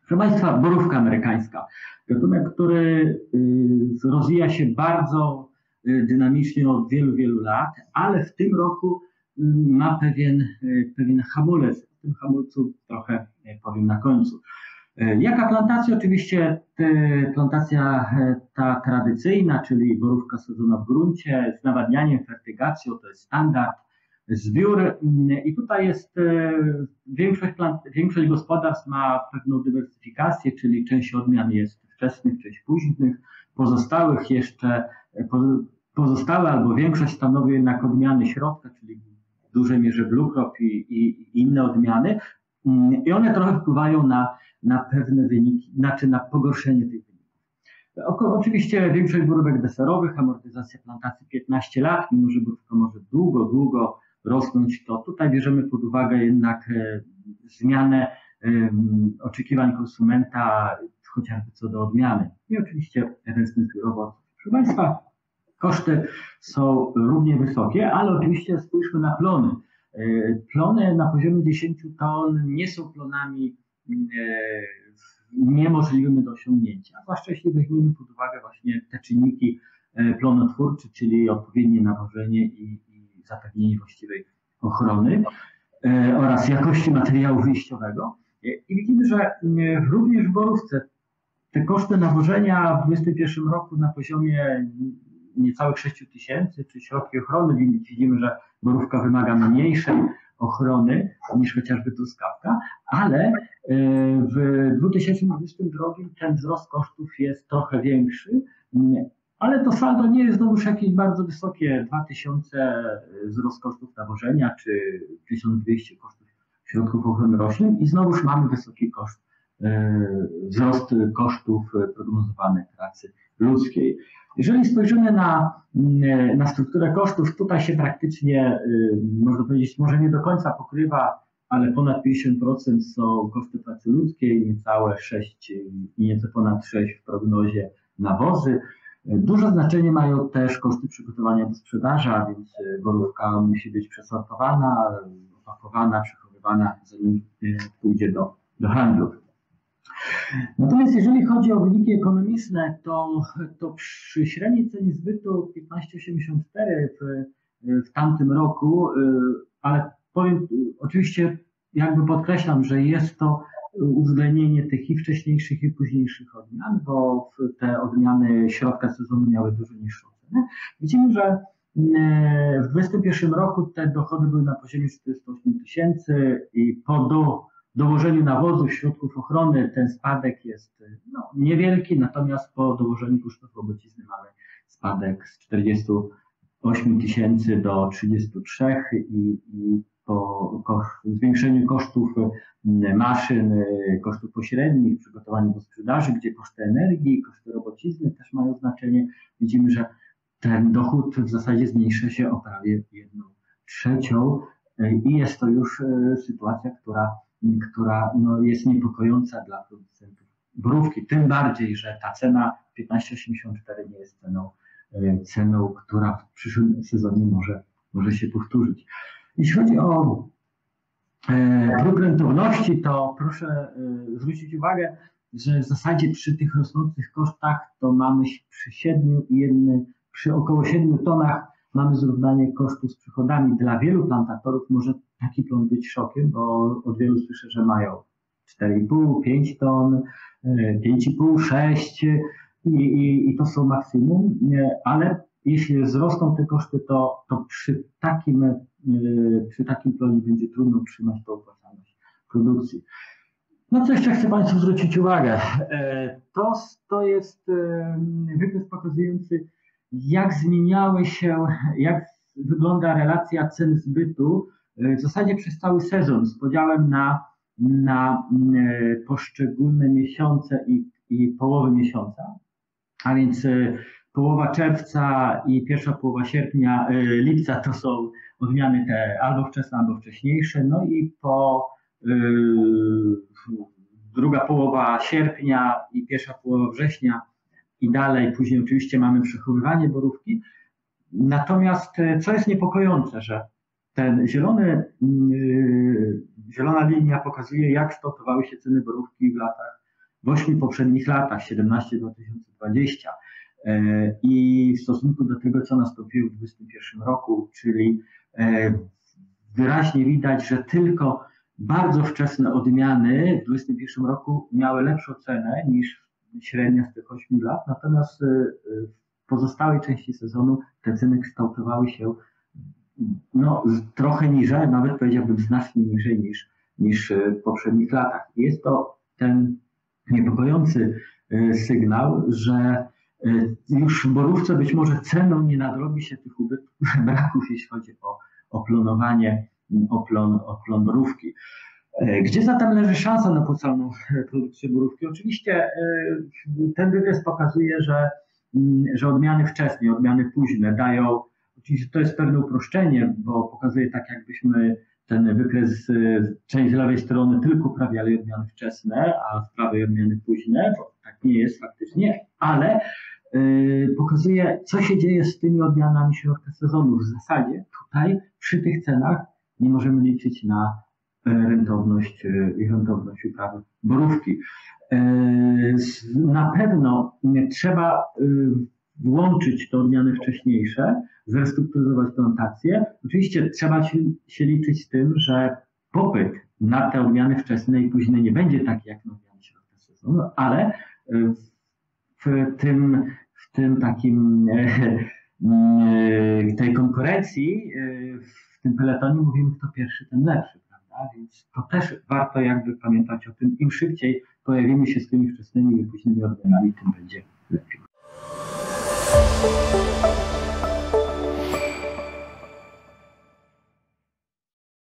Proszę Państwa, borówka amerykańska. Gatunek, który y, rozwija się bardzo y, dynamicznie od wielu, wielu lat, ale w tym roku y, ma pewien, pewien hamulec. O tym hamulcu trochę powiem na końcu. Jaka plantacja? Oczywiście plantacja ta tradycyjna, czyli borówka sadzona w gruncie z nawadnianiem, fertygacją, to jest standard zbiór. I tutaj jest e, większość, większość gospodarstw ma pewną dywersyfikację, czyli część odmian jest wczesnych, część późnych, pozostałych jeszcze, e, pozostałe albo większość stanowi jednak odmiany środka, czyli w dużej mierze blue crop i, i inne odmiany. I one trochę wpływają na, na pewne wyniki, znaczy na pogorszenie tych wyników. Oczywiście większość borówek deserowych, amortyzacja plantacji 15 lat, mimo że borówka może długo, długo rosnąć, to tutaj bierzemy pod uwagę jednak e, zmianę oczekiwań konsumenta, chociażby co do odmiany. I oczywiście ręczny zbiorowo. Proszę Państwa, koszty są równie wysokie, ale oczywiście spójrzmy na plony. E, plony na poziomie 10 ton nie są plonami e, niemożliwymi do osiągnięcia, zwłaszcza jeśli weźmiemy pod uwagę właśnie te czynniki plonotwórcze, czyli odpowiednie nawożenie i, zapewnienie właściwej ochrony e, oraz jakości materiału wyjściowego. I widzimy, że mm, również w borówce te koszty nawożenia w 2021 roku na poziomie niecałych 6 tysięcy, czy środki ochrony, widzimy, że borówka wymaga mniejszej ochrony niż chociażby truskawka, ale e, w 2022 ten wzrost kosztów jest trochę większy, ale to saldo nie jest znowuż jakieś bardzo wysokie. 2000 wzrost kosztów nawożenia, czy 1200 kosztów środków ochrony roślin i znowuż mamy wysoki koszt, e, wzrost kosztów prognozowanej pracy ludzkiej. Jeżeli spojrzymy na, mm, na strukturę kosztów, tutaj się praktycznie, e, można powiedzieć, może nie do końca pokrywa, ale ponad 50% są koszty pracy ludzkiej, niecałe 6 i nieco ponad 6 w prognozie nawozy. Duże znaczenie mają też koszty przygotowania do sprzedaży, a więc e, borówka musi być przesortowana, opakowana, przechowywana, zanim e, pójdzie do, do handlu. Natomiast jeżeli chodzi o wyniki ekonomiczne, to, to przy średniej cenie zbytu 15,84 w, w tamtym roku, e, ale powiem oczywiście jakby podkreślam, że jest to uwzględnienie tych i wcześniejszych i późniejszych odmian, bo te odmiany środka sezonu miały dużo niższą cenę. Widzimy, że mm, w 2021 roku te dochody były na poziomie 48 tysięcy i po do, dołożeniu nawozów, środków ochrony ten spadek jest no, niewielki, natomiast po dołożeniu kosztów robocizny mamy spadek z 48 tysięcy do 33 i, i po zwiększeniu kosztów mm, maszyn, y, kosztów pośrednich, przygotowaniu do sprzedaży, gdzie koszty energii, koszty robocizny też mają znaczenie. Widzimy, że ten dochód w zasadzie zmniejsza się o prawie jedną trzecią y, i jest to już y, sytuacja, która, która no jest niepokojąca dla producentów borówki. Tym bardziej, że ta cena 15,84 nie jest ceną, ceną, która w przyszłym sezonie może, może się powtórzyć. Jeśli chodzi o e, próg rentowności, to proszę e, zwrócić uwagę, że w zasadzie przy tych rosnących kosztach to mamy przy 7 1, przy około 7 tonach mamy zrównanie kosztów z przychodami. Dla wielu plantatorów może taki plon być szokiem, bo od wielu słyszę, że mają 4,5, 5 ton, 5,5, e, 6 i, i, i to są maksimum, ale jeśli wzrosną te koszty, to, to przy takim Y, przy takim plonie będzie trudno utrzymać tą opłacalność produkcji. No co jeszcze chcę Państwu zwrócić uwagę? E, to, to jest e, wykres pokazujący, jak zmieniały się, jak wygląda relacja cen zbytu e, w zasadzie przez cały sezon z podziałem na, na poszczególne miesiące i, i połowy miesiąca. A więc połowa czerwca i pierwsza połowa sierpnia, lipca to są odmiany te albo wczesne, albo wcześniejsze. No i po yy, druga połowa sierpnia i pierwsza połowa września i dalej, później oczywiście mamy przechowywanie borówki. Natomiast e, co jest niepokojące, że ten zielony, yy, zielona linia pokazuje, jak kształtowały się ceny borówki w latach, w ośmiu poprzednich latach, 17-2020. Yy, I w stosunku do tego, co nastąpiło w 2021 roku, czyli yy, wyraźnie widać, że tylko bardzo wczesne odmiany w 2021 roku miały lepszą cenę niż średnia z tych 8 lat, natomiast w pozostałej części sezonu te ceny kształtowały się no, trochę niżej, nawet powiedziałbym znacznie niżej niż, niż e, w poprzednich latach. Jest to ten niepokojący e, sygnał, że e, już w borówce być może ceną nie nadrobi się tych braków, jeśli chodzi o, o klonowanie, o plon, borówki. Gdzie zatem leży szansa na pocalną produkcję borówki? Oczywiście ten wykres pokazuje, że, mm, że odmiany wczesne, odmiany późne dają Oczywiście to jest pewne uproszczenie, bo pokazuje tak, jakbyśmy ten wykres, y, część z lewej strony tylko uprawiali odmiany wczesne, a z prawej odmiany późne, bo tak nie jest faktycznie, ale pokazuje, co się dzieje z tymi odmianami środka sezonu. W zasadzie tutaj przy tych cenach nie możemy liczyć na y, rentowność y, i rentowność uprawy borówki. Na pewno trzeba włączyć te odmiany wcześniejsze, zrestrukturyzować plantację. Oczywiście trzeba się, liczyć z tym, że popyt na te odmiany wczesne i późne nie będzie taki jak na odmiany środka sezonu, ale w tym, tym takim e, e, tej konkurencji, w tym peletonie mówimy, kto pierwszy, ten lepszy, prawda? Więc to też warto jakby pamiętać o tym. Im szybciej pojawimy się z tymi wczesnymi i późnymi odmianami, tym będzie lepiej.